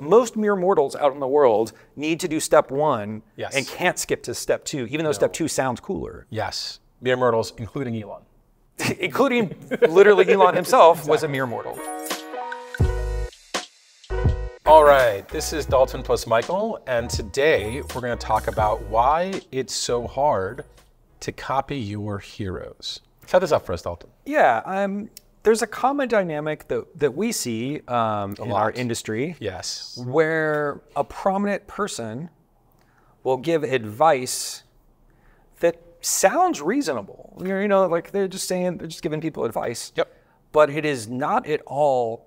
most mere mortals out in the world need to do step one Yes. and can't skip to step two, even though step two sounds cooler. Yes. Mere mortals, including Elon. Including literally Elon himself was a mere mortal. All right, this is Dalton plus Michael, and today we're going to talk about why it's so hard to copy your heroes. Set this up for us, Dalton. Yeah, um, there's a common dynamic that, that we see um, in our industry Yes. where a prominent person will give advice that sounds reasonable. You know, like they're just saying, they're just giving people advice. Yep. But it is not at all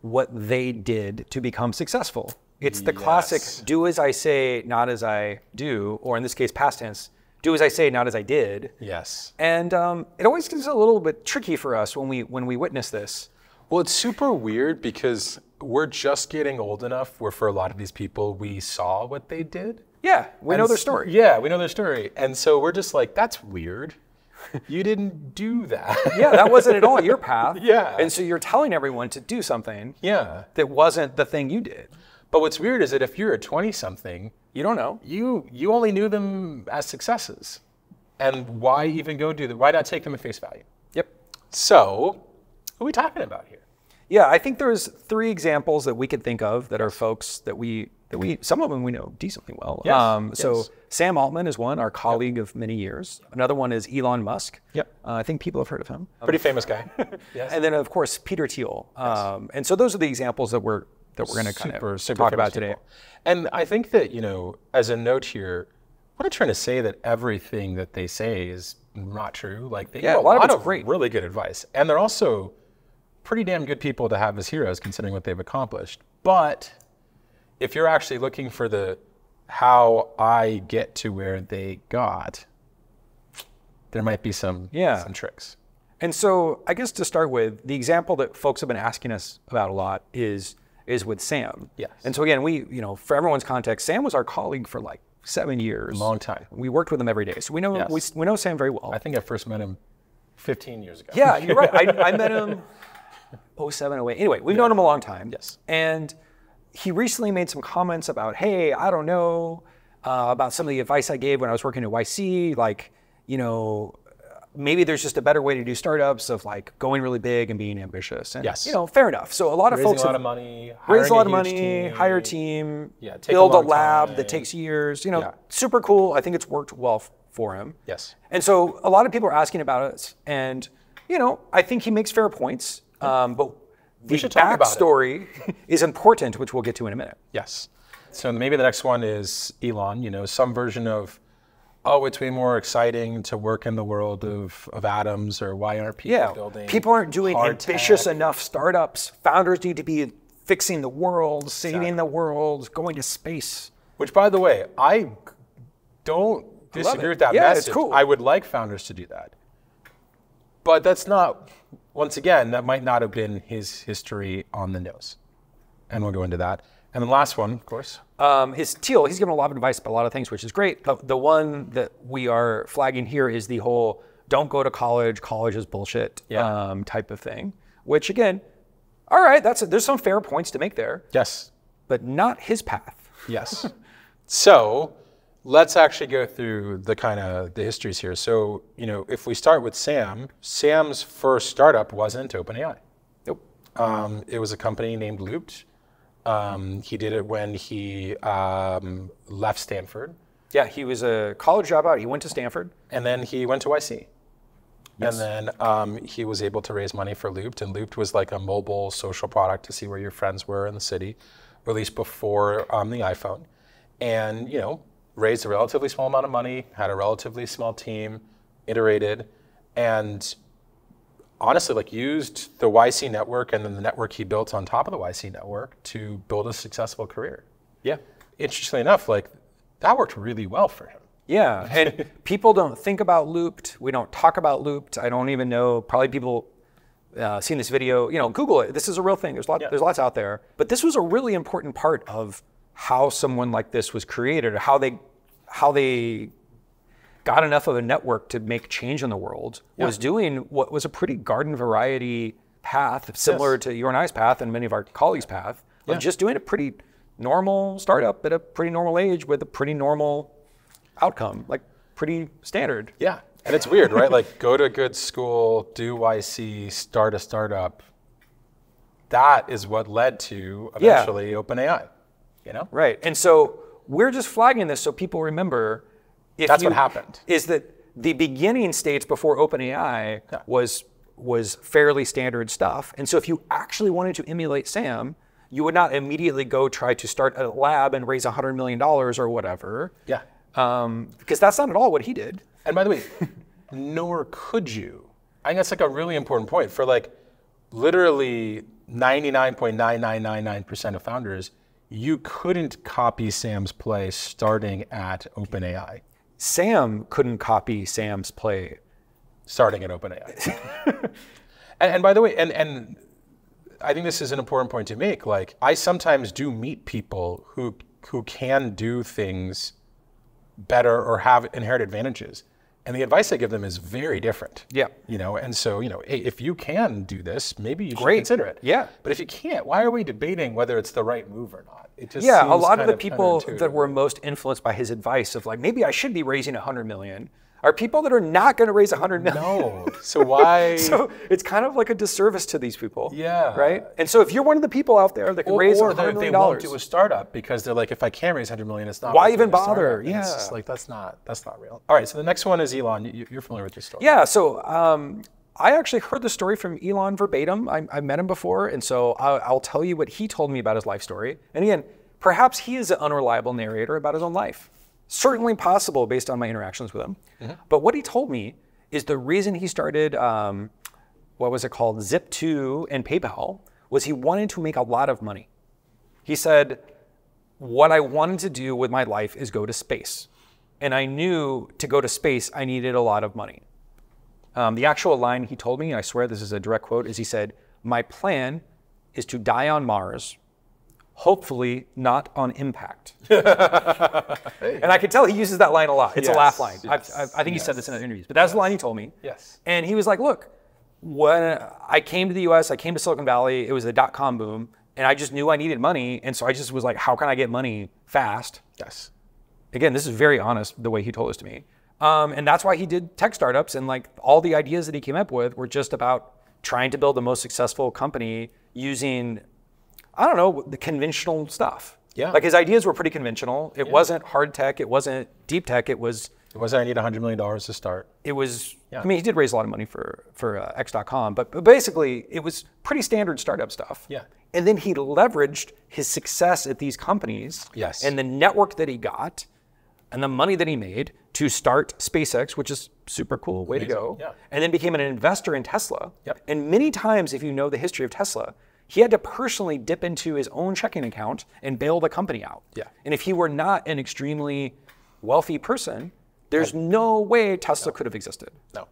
what they did to become successful. It's the Yes. classic do as I say, not as I do, or in this case, past tense, do as I say, not as I did. Yes. And um, it always gets a little bit tricky for us when we when we witness this. Well, it's super weird because we're just getting old enough where for a lot of these people, we saw what they did. Yeah, we know their story. Yeah, we know their story. And so we're just like, that's weird. You didn't do that. Yeah, that wasn't at all your path. Yeah. And so you're telling everyone to do something yeah. that wasn't the thing you did. But what's weird is that if you're a 20 something, You don't know. you you only knew them as successes. And why even go do that? Why not take them at face value? Yep. So, who are we talking about here? Yeah, I think there's three examples that we could think of that are folks that we that we some of them we know decently well. Yes, Um, so yes. Sam Altman is one, our colleague of many years. Another one is Elon Musk. Yep. Uh, I think people have heard of him. Pretty famous guy. yes. And then of course Peter Thiel. Um, and so those are the examples that we're that we're going to kind of super talk about today. And I think that, you know, as a note here, I'm not trying to say that everything that they say is not true. Like they Yeah, give a lot of of great. really good advice. And they're also pretty damn good people to have as heroes considering what they've accomplished. But if you're actually looking for the how I get to where they got, there might be some Yeah. some tricks. And so I guess to start with, the example that folks have been asking us about a lot is is with Sam. Yes. And so again, we, you know, for everyone's context, Sam was our colleague for like seven years. Long time. We worked with him every day. So we know we, Yes. we know Sam very well. I think I first met him 15 years ago. yeah, you're right. I, I met him 07, 08. Anyway, we've known him a long time. Yes. And he recently made some comments about, hey, I don't know uh, about some of the advice I gave when I was working at YC. Like, you know, maybe there's just a better way to do startups of like going really big and being ambitious. And, Yes. you know, fair enough. So a lot of Raising folks a lot of money, raise a hiring lot of money, team. hire a team, Yeah, take a build a, long lab time. that takes years. You know, Yeah. super cool. I think it's worked well f- for him. Yes. And so a lot of people are asking about it, and you know, I think he makes fair points. Um, but the should talk about it. backstory is important, which we'll get to in a minute. Yes. So maybe the next one is Elon, you know, some version of, oh, it's way more exciting to work in the world of, of atoms or why aren't people Yeah, building people aren't doing ambitious tech? enough startups. Founders need to be fixing the world, saving the world, going to space. Which, by the way, I don't disagree it. with that Yeah, it's cool. I would like founders to do that. But that's not, once again, that might not have been his history on the nose. And we'll go into that. And the last one, of course. Um, his Thiel, he's given a lot of advice about a lot of things, which is great. The, the one that we are flagging here is the whole "don't go to college, college is bullshit" Yeah. um, type of thing. Which again, all right, that's there's some fair points to make there, Yes. but not his path. Yes. so let's actually go through the kind of the histories here. So, you know, if we start with Sam, Sam's first startup wasn't OpenAI. Nope. Um, it was a company named Loopt. Um, he did it when he um, left Stanford, Yeah, he was a college dropout. He went to Stanford. and then he went to YC. And then um, he was able to raise money for Loopt, and Loopt was like a mobile social product to see where your friends were in the city, released before um, the iPhone, and you know raised a relatively small amount of money, had a relatively small team, iterated, and honestly like used the YC network and then the network he built on top of the YC network to build a successful career. Yeah. Interestingly enough, like that worked really well for him. Yeah, and people don't think about Loopt. We don't talk about Loopt. I don't even know. Probably people uh, seen this video. You know, Google it. This is a real thing. There's lot. Yeah. There's lots out there. But this was a really important part of how someone like this was created, or how they how they got enough of a network to make change in the world. Was doing what was a pretty garden variety path, similar Yes. to your and I's path and many of our colleagues' path, of just doing a pretty normal startup at a pretty normal age with a pretty normal outcome, like pretty standard. Yeah. And it's weird, right? like go to a good school, do YC, start a startup. That is what led to Yeah. eventually OpenAI. You know? Right. And so we're just flagging this so people remember. That's you- what happened. Is that the beginning states before OpenAI Yeah. was was fairly standard stuff. And so if you actually wanted to emulate Sam, you would not immediately go try to start a lab and raise $100 million or whatever. Yeah. Um, because that's not at all what he did. And by the way, nor could you. I think that's like a really important point for like literally 99.9999% of founders, you couldn't copy Sam's play starting at OpenAI. Sam couldn't copy Sam's play. Starting at OpenAI. and, and by the way, and, and I think this is an important point to make. Like, I sometimes do meet people who who can do things better or have inherent advantages. And the advice I give them is very different. Yeah. You know, and so, you know, hey, if you can do this, maybe you should Great. consider it. Yeah. But if you can't, why are we debating whether it's the right move or not? It just Yeah, a lot of the people that were most influenced by his advice of like maybe I should be raising a 100 million are people that are not going to raise 100 million. No. So why So it's kind of like a disservice to these people. Yeah. Right? And so if you're one of the people out there that can or, raise or $100 they, they won't do a startup because they're like, if I can't raise 100 million, it's not. Why worth even bother? And It's just Yeah. like that's not that's not real. All right, so the next one is Elon. You, you're familiar with this story. Yeah, so um, I actually heard the story from Elon verbatim. I, I met him before, and so I'll, I'll tell you what he told me about his life story. And again, perhaps he is an unreliable narrator about his own life. Certainly possible based on my interactions with him. But what he told me is the reason he started, um, what was it called, Zip2 and PayPal, was he wanted to make a lot of money. He said, what I wanted to do with my life is go to space. And I knew to go to space, I needed a lot of money. Um, the actual line he told me, and I swear this is a direct quote, is he said, My plan is to die on Mars, hopefully not on impact. And I can tell he uses that line a lot. It's a laugh line. yes, I've, I've, I think he said this in other interviews, but that's the line he told me. Yes. And he was like, Look, when I came to the US, I came to Silicon Valley, it was the dot com boom, and I just knew I needed money. And so I just was like, How can I get money fast? Yes. Again, this is very honest the way he told this to me. Um, and that's why he did tech startups. And like all the ideas that he came up with were just about trying to build the most successful company using, I don't know, the conventional stuff. Yeah. Like his ideas were pretty conventional. It wasn't hard tech. It wasn't deep tech. It was, It wasn't I need 100 million dollars to start. it was, Yeah. I mean, he did raise a lot of money for, for uh, X.com, but, but basically it was pretty standard startup stuff. Yeah. And then he leveraged his success at these companies Yes. and the network that he got and the money that he made to start SpaceX, which is super cool, way to go. yeah. And then became an investor in Tesla. Yep. And many times, if you know the history of Tesla, he had to personally dip into his own checking account and bail the company out. Yeah. And if he were not an extremely wealthy person, there's no way Tesla could have existed. No.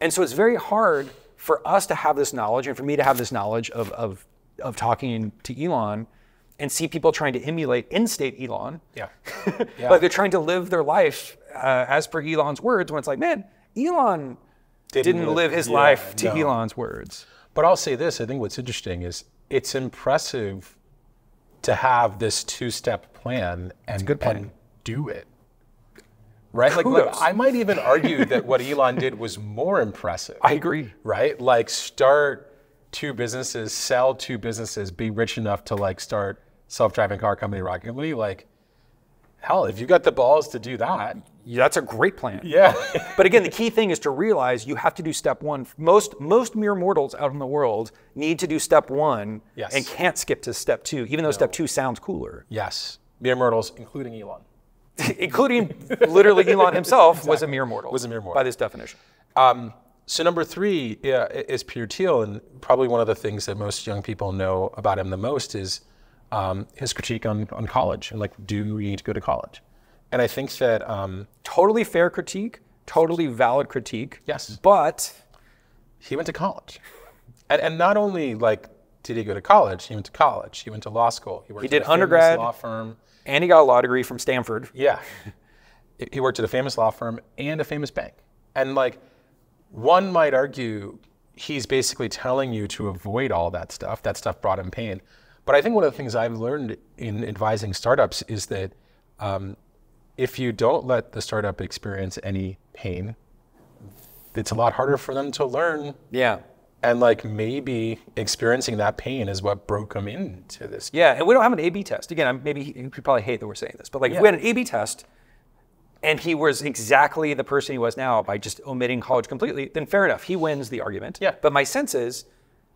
And so it's very hard for us to have this knowledge and for me to have this knowledge of, of, of talking to Elon and see people trying to emulate in-state Elon. Yeah. Yeah. Like they're trying to live their life uh, as per Elon's words when it's like, man, Elon didn't, live, his yeah, life to no. Elon's words. But I'll say this: I think what's interesting is it's impressive to have this two-step plan and, good plan. and do it. Right? Like, look, I might even argue that what Elon did was more impressive. I agree. right? Like start two businesses, sell two businesses, be rich enough to like start self-driving car company, rocket company. Like, hell, if you got the balls to do that, Yeah, that's a great plan. yeah, But again, the key thing is to realize you have to do step one. Most most mere mortals out in the world need to do step one Yes. and can't skip to step two, even though step two sounds cooler. yes, mere mortals, including Elon. Including literally Elon himself was a mere mortal. Was a mere mortal. By this definition. Um, so number three yeah, is Peter Thiel, and probably one of the things that most young people know about him the most is um, his critique on, on college and like, do we need to go to college? And I think that um, Totally fair critique, totally valid critique. Yes. But he went to college, and, and not only like did he go to college, he went to college, he went to law school, he worked He did at a undergrad. law firm. and he got a law degree from Stanford. Yeah. he worked at a famous law firm and a famous bank. And like one might argue he's basically telling you to avoid all that stuff. That stuff brought him pain. But I think one of the things I've learned in advising startups is that um, if you don't let the startup experience any pain, it's a lot harder for them to learn. Yeah. And like maybe experiencing that pain is what broke them into this. Yeah, and we don't have an A/B test. Again, I'm, maybe you probably hate that we're saying this, but like if we had an A/B test, and he was exactly the person he was now by just omitting college completely, then fair enough, he wins the argument. Yeah. But my sense is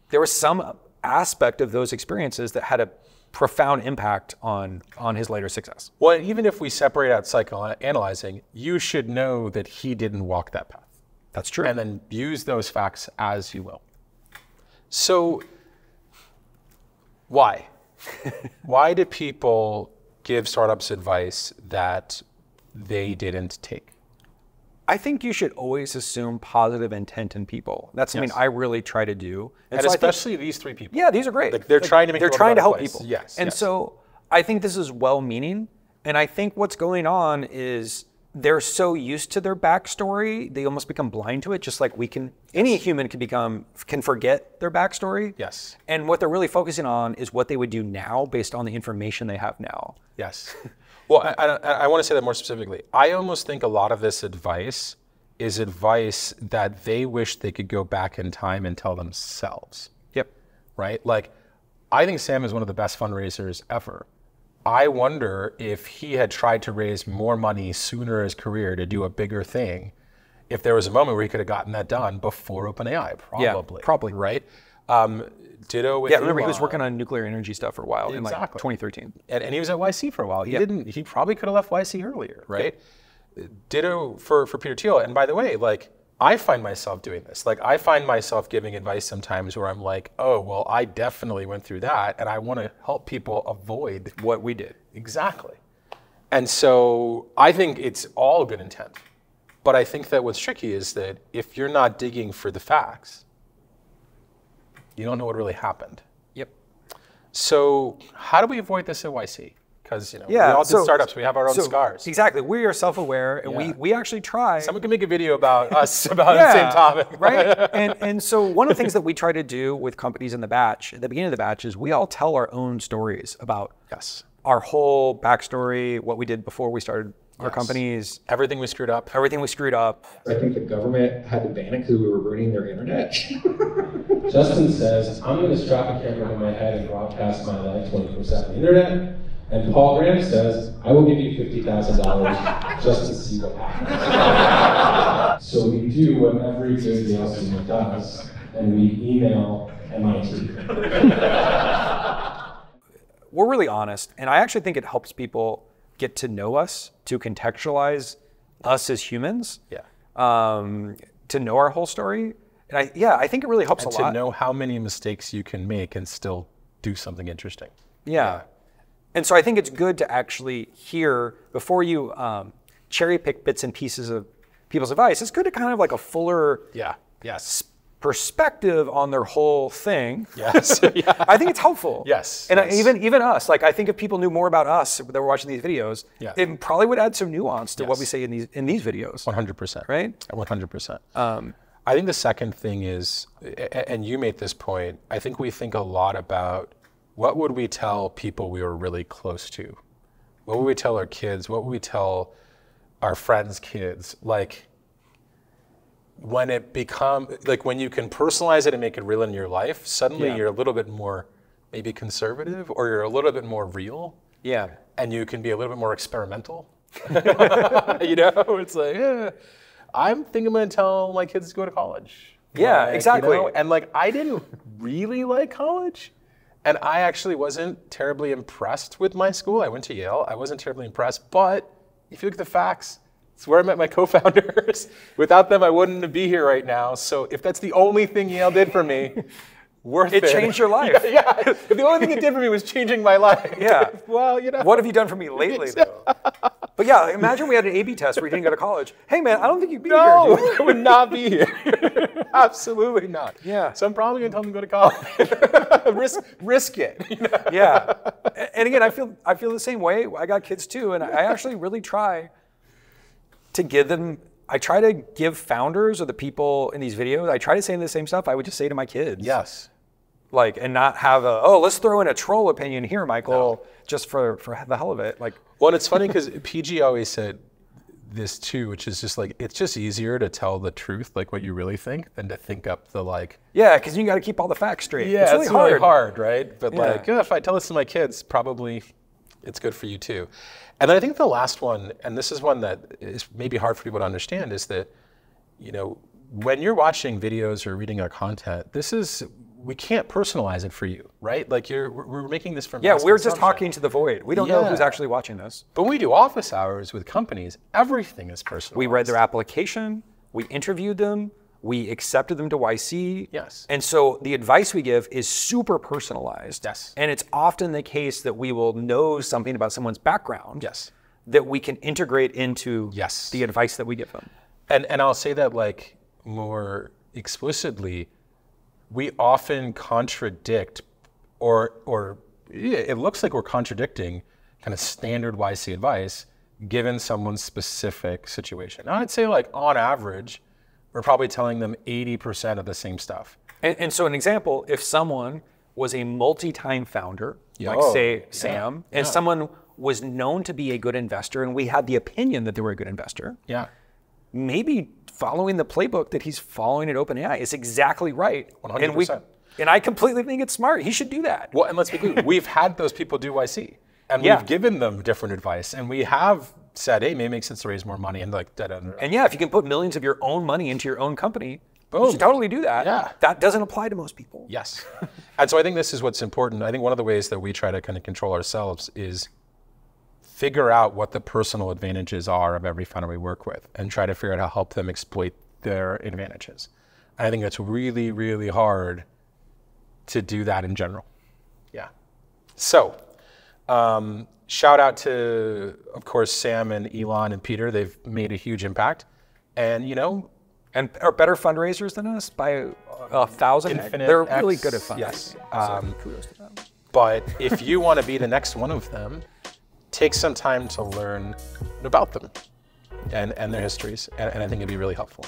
there was some aspect of those experiences that had a profound impact on on his later success. Well, even if we separate out psychoanalyzing, you should know that he didn't walk that path. That's true. and then use those facts as you will. So, why? why do people give startups advice that they didn't take? I think you should always assume positive intent in people. That's something Yes. I really try to do. And so I think- especially these three people. Yeah, these are great. Like, they're trying to make they're the world a trying to help place. people. Yes, And yes. so I think this is well-meaning, and I think what's going on is they're so used to their backstory, they almost become blind to it. Just like we can, any human can become can forget their backstory. Yes. And what they're really focusing on is what they would do now based on the information they have now. Yes. Well, I, I, I want to say that more specifically. I almost think a lot of this advice is advice that they wish they could go back in time and tell themselves. Yep. right? Like, I think Sam is one of the best fundraisers ever. I wonder if he had tried to raise more money sooner in his career to do a bigger thing, if there was a moment where he could have gotten that done before OpenAI, Yeah, probably. probably. Right? Um, ditto with Yeah, remember he was working on nuclear energy stuff for a while in like 2013. and, and he was at YC for a while. He didn't. He probably could have left YC earlier, right? Ditto for for Peter Thiel. And by the way, like I find myself doing this. Like I find myself giving advice sometimes where I'm like, oh well, I definitely went through that, and I want to help people avoid What we did. exactly. And so I think it's all good intent, but I think that what's tricky is that if you're not digging for the facts, you don't know what really happened. Yep. So how do we avoid this at YC? Because you know Yeah. we all did so- startups. We have our own so- scars. Exactly. We are self-aware, and we Yeah. we actually try. Someone can make a video about us about the same topic, right? And and so one of the things that we try to do with companies in the batch at the beginning of the batch is we all tell our own stories about Yes. our whole backstory, what we did before we started our Yes. companies, Everything we screwed up. everything we screwed up. I think the government had to ban it because we were ruining their internet. Justin says, I'm going to strap a camera to my head and broadcast my life 24 7 on the internet. And Paul Graham says, I will give you $50,000 just to see what happens. so we do what every good Yale student does, and we email MIT. We're really honest, and I actually think it helps people get to know us, to contextualize us as humans, Yeah. um, to know our whole story. And I, yeah, I think it really helps And a to lot. know how many mistakes you can make and still do something interesting. Yeah. And so I think it's good to actually hear before you um, cherry pick bits and pieces of people's advice. It's good to kind of like a fuller Yeah. Yes. Perspective on their whole thing. Yes. yeah. I think it's helpful. Yes, And I- even even us, like I think if people knew more about us that were watching these videos, Yeah. it probably would add some nuance to what we say in these in these videos. 100%. Right? 100%. Um, I think the second thing is, and you made this point, I think we think a lot about what would we tell people we were really close to? What would we tell our kids? What would we tell our friends' kids? Like, when it become like when you can personalize it and make it real in your life, suddenly Yeah. you're a little bit more maybe conservative or you're a little bit more real Yeah. and you can be a little bit more experimental. you know, it's like, yeah, I'm thinking I'm going to tell my kids to go to college. Yeah, Like, you exactly. know, And like, I didn't really like college. And I actually wasn't terribly impressed with my school. I went to Yale. I wasn't terribly impressed. But if you look at the facts, it's where I met my co-founders. Without them, I wouldn't be here right now. So if that's the only thing Yale did for me, worth it. It changed your life. yeah, yeah. If the only thing it did for me was changing my life. Yeah. well, you know. What have you done for me lately, though? But yeah, imagine we had an A/B test where you didn't go to college. Hey, man, I don't think you'd be No, here. dude. I would not be here. Absolutely not. Yeah. So I'm probably gonna tell them to go to college. risk, risk it. you know? yeah. And again, I feel I feel the same way. I got kids too, and I actually really try to give them. I try to give founders or the people in these videos. I try to say the same stuff I would just say to my kids. Yes. like and not have a oh let's throw in a troll opinion here, Michael, just for for the hell of it. Like Well, it's funny because PG always said this too, which is just like it's just easier to tell the truth, like what you really think, than to think up the like. yeah, because you got to keep all the facts straight. Yeah, it's really hard. hard, right? But Yeah. like, yeah, if I tell this to my kids, probably it's good for you too. And then I think the last one, and this is one that is maybe hard for people to understand, is that you know when you're watching videos or reading our content, this is we can't personalize it for you, right? Like you're we're making this from Yeah, we're just talking to the void. We don't know who's actually watching this. But when we do office hours with companies, everything is personal. We read their application, we interviewed them, we accepted them to YC. Yes. And so the advice we give is super personalized. Yes. And it's often the case that we will know something about someone's background. Yes. That we can integrate into Yes. the advice that we give them. And and I'll say that like more explicitly, we often contradict, or or it looks like we're contradicting kind of standard YC advice given someone's specific situation. Now, I'd say like on average, we're probably telling them 80% of the same stuff. And, and so, an example, if someone was a multi-time founder, like Oh, say yeah, Sam, and someone was known to be a good investor, and we had the opinion that they were a good investor, Yeah. maybe following the playbook that he's following at OpenAI is exactly right. And we, 100%. and I completely think it's smart. He should do that. Well, and let's be clear, we've had those people do YC, and Yeah. we've given them different advice, and we have said, hey, maybe it makes sense to raise more money, and like, da, da, da, da. And yeah, if you can put millions of your own money into your own company, you Boom. should totally do that. Yeah. That doesn't apply to most people. Yes. and so I think this is what's important. I think one of the ways that we try to kind of control ourselves is figure out what the personal advantages are of every founder we work with and try to figure out how to help them exploit their advantages. And I think it's really, really hard to do that in general. Yeah. So, um, shout out to, of course, Sam and Elon and Peter. They've made a huge impact. And, you know, And are better fundraisers than us by a, a thousand. Infinite They're really good at fundraising. yes. So Um, kudos to them. But if you want to be the next one of them, take some time to learn about them and, and their histories. And, and I think it'd be really helpful.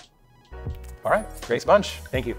All right. Great bunch. Thank you.